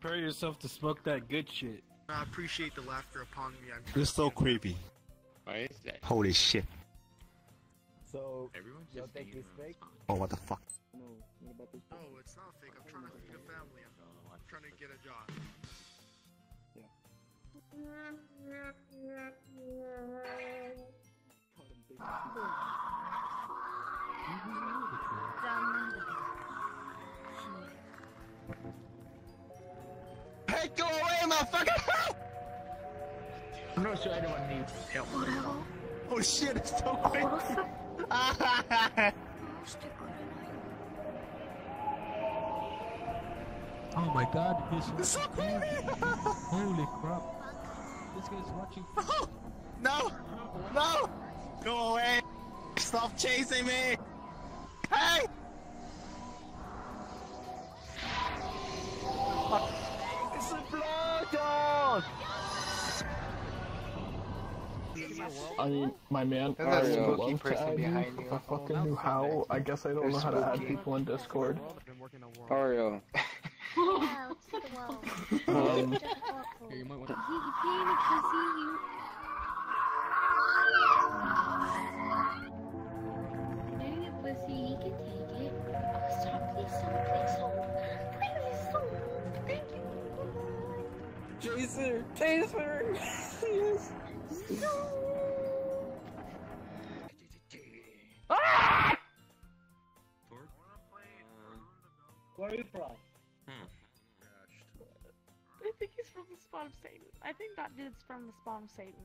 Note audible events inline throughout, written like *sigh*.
Prepare yourself to smoke that good shit. I appreciate the laughter upon me. I'm You're so creepy. Why is that? Holy shit. So, Everyone's just think thinking he's fake? Oh, what the fuck? No. What about this? No, it's not fake. I'm trying to feed a family. I'm, I'm trying to get a job. Hey, motherfucker! I'm not sure anyone needs help. oh shit, it's so creepy. *laughs* Oh my god, he's it's so creepy! *laughs* Holy crap. This guy's watching. *laughs* no! No! Go away! Stop chasing me! Hey! I mean, my man, There's that I would spooky love to person add you behind if you. I fucking knew how. I guess I don't There's know how to add people in Discord. Mario. *laughs* *laughs* Yeah, let's get a wall. Um, Just you might want He, he can't see you. Getting pussy, he can take it. Oh, stop, please, stop, please, stop. Please, stop. Thank you. Jason! Jason! *laughs* yes! Where are you from? I think he's from the spawn of Satan. I think that dude's from the spawn of Satan.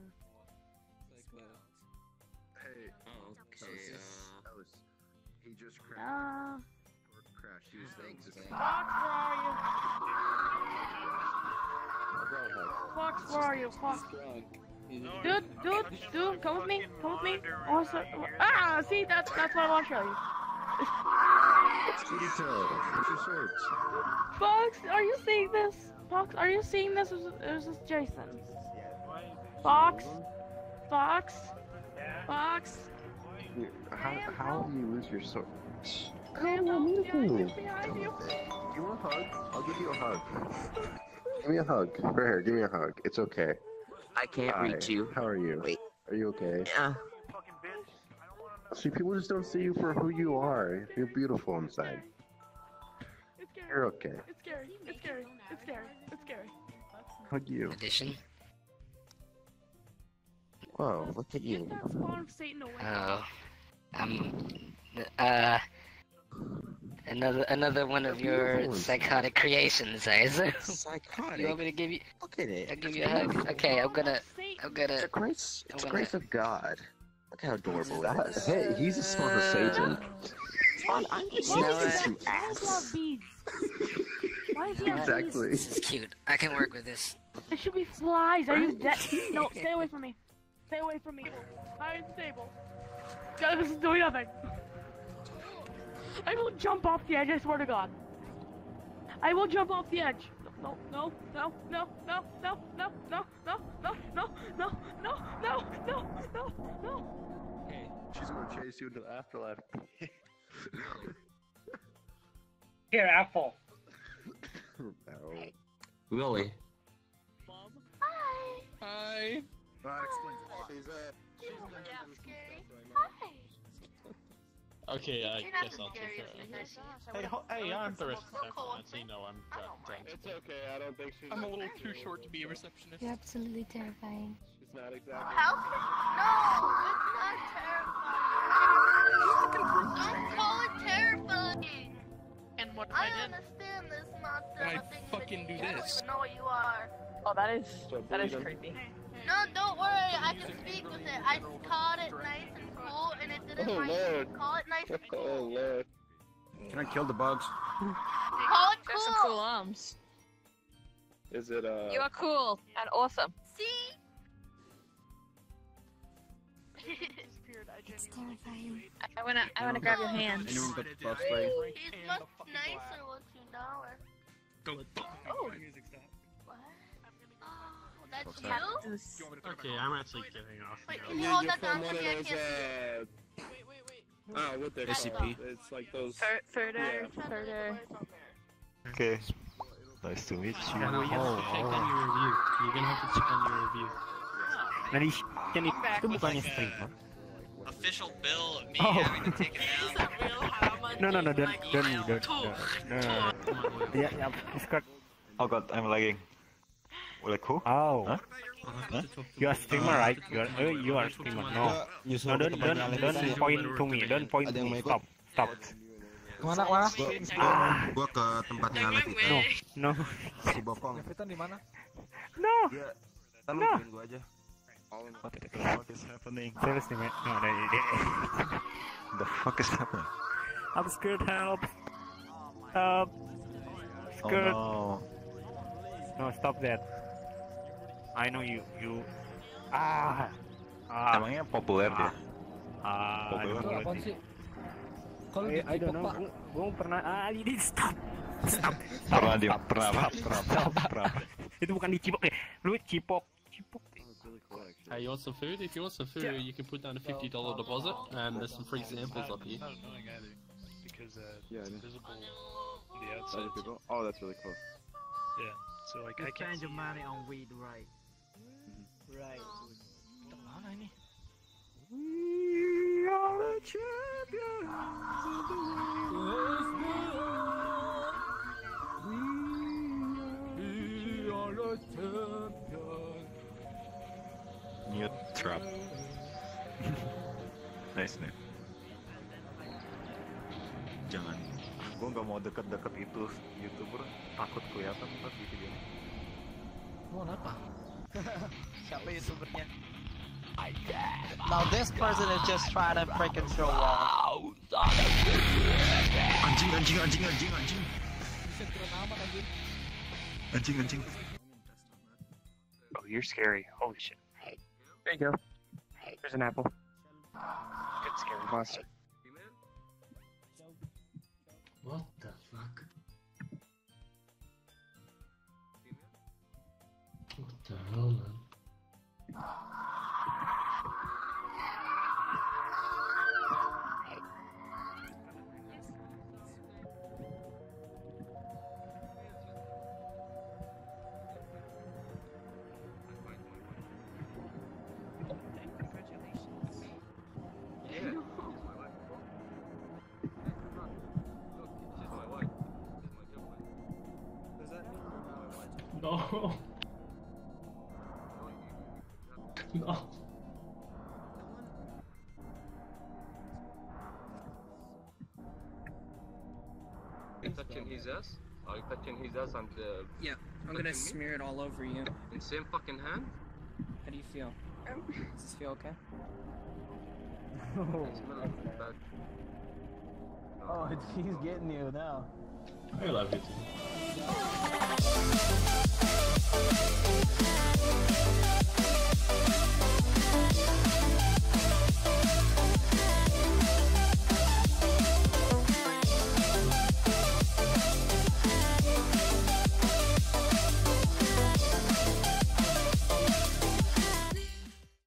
Hey, Oh, okay. Uh, that was, he just crashed. Uh, or crashed. He was Thanks, just, thanks. Fox, where are you? Fox, where are you? Fox. Dude, dude, dude, come with me, come with me. I want to, ah, see, that's that's what I want to show you. *laughs* Detail. What's your search? Fox, are you seeing this? Fox, are you seeing this? Or is, is this Jason? Fox, Fox, Fox. How, how do you lose your sword? Stand up behind you, behind you. You want a hug? I'll give you a hug. Give me a hug. Right here, give me a hug. It's okay. I can't Hi, reach you. How are you? Wait. Are you okay? Yeah. See, people just don't see you for who you are. You're beautiful inside. It's scary. You're okay. It's scary. It's scary. It's scary. It's scary. Hug you. Addition. Whoa, look at you. Get that spawn Satan away. Oh. Um. Uh. Another another one of your psychotic creations, Isaac. *laughs* Psychotic. You want me to give you? Look at it. I'll give you a hug. Okay, I'm gonna. I'm gonna. a grace. It's a I'm grace gonna- of God. Look how adorable that is. Hey, he's a son of Satan. Uh, Fine, I'm just You know Why what? does he have beads? Why does he have beads? Exactly. This is cute. I can work with this. There should be flies. Are you dead? No, stay away from me. Stay away from me. I'm table. God, this is doing nothing. I will jump off the edge. I swear to God. I will jump off the edge. No, no, no, no, no, no, no, no, no, no, no, no, no, no, no, no, no. Hey, she's gonna chase you into the afterlife. Here, Apple. no. Willie. Hi. Hi! That explains a lot. Okay, I You're guess I'll take scary care of it. Hey, ho- hey, I'm the receptionist, you know I'm I don't drunk. mind. It's okay. I don't think she's. I'm a little too short to be a receptionist. You're absolutely terrifying. She's not exactly. How can no? It's not terrifying. Don't call it terrifying. And what if I I did? understand this monster. I fucking but do you don't this. even know what you are. Oh, that is So that is creepy. No, don't worry. I can speak with it. I called it nice and cool, and it didn't Oh, mind me. Call it nice and Oh cool. lord. Can I kill the bugs? Call it Got some cool cool. arms. Is it uh? You are cool and awesome. See? *laughs* Disappeared. I it's terrifying. I, I wanna, I wanna grab your hands. Anyone got the bug spray? He's much nicer once you know it. Oh. What? Oh, that's you? Okay, I'm actually getting off. Wait, can you hold that down for me? I can't. Wait, wait, wait. Oh, ah, what the SCP. It's like those. Fur- further, Yeah. further. Okay. Nice to meet you. You're gonna have to check on your review. You're gonna have to check on your review. Nani kan itu bukannya streamer? Official bill of me Oh. having to take it *laughs* down. No, no, no, don't, don't, don't, don't, no, no, no. Yeah, yeah, Discord. Oh god, I'm lagging. Like who? Oh. Huh? Huh? You are streamer, right? You are, uh, you are streamer. No, no, don't, don't, don't point to me. Don't point to me. Stop, stop. Ke mana, Wah? Ah. Gua ke tempatnya Levita. No, no, Si Bokong. Levitan di mana? no. Dia, lu No. aja. What the fuck is happening? Seriously, man. No, no, no. The fuck is happening? I'm scared. Help. Help. Oh Scared. no. No, stop that. I know you. You. Ah. Ah. Emangnya populer dia? Ah. Populer. Itu apaan sih? Kalau I, di I don't know. Gue pernah. Ah, ini stop. Stop. Pernah dia, Stop. pernah apa? Stop. Pernah apa? Stop. Pernah apa? Itu bukan di cipok deh. Lu cipok. Cipok. Hey, you want some food? If you want some food, you can put down a fifty dollar deposit, and there's some free samples up here. Because uh, Yeah, it's visible on the outside. People? Oh, that's really close. Yeah. So like I can't see. money on weed, right? Right. Mana ini? We are the champions. We Mute trap. *laughs* nice name. Jangan. Gue nggak mau deket-deket itu youtuber. Takut kelihatan ntar di video. Mau apa? *laughs* Siapa youtubernya? Now this person is just trying to freaking throw wall. Anjing, anjing, anjing, anjing, anjing. Bisa kira nama anjing. Anjing, anjing. Oh, you're scary. Holy shit. There you go. There's an apple. Good scary monster. What the fuck? What the hell, No. *laughs* No. Are you touching his ass? Are you touching his ass and uh, Yeah, I'm gonna touching me? smear it all over you. in same fucking hand? How do you feel? Does this feel okay? It smells bad. Oh, *laughs* he's getting you now. I love you too.